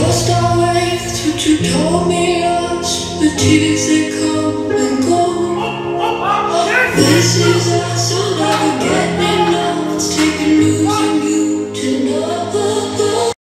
lost our way. That's what you told me. Lost the tears that come and go. This is a.